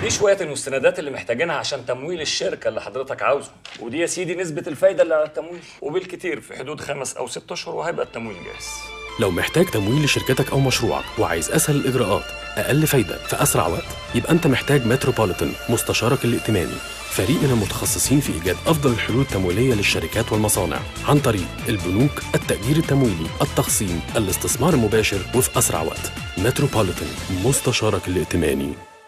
دي شوية المستندات اللي محتاجينها عشان تمويل الشركة اللي حضرتك عاوزه. ودي يا سيدي نسبة الفايدة اللي على التمويل. وبالكتير في حدود خمس أو ست أشهر وهيبقى التمويل جاهز. لو محتاج تمويل لشركتك أو مشروعك وعايز أسهل الإجراءات أقل فايدة في أسرع وقت يبقى أنت محتاج متروبوليتان مستشارك الائتماني. فريق من المتخصصين في إيجاد أفضل الحلول التمويلية للشركات والمصانع عن طريق البنوك التأجير التمويلي التخصيم الاستثمار المباشر وفي أسرع وقت. متروبوليتان مستشارك الائتماني.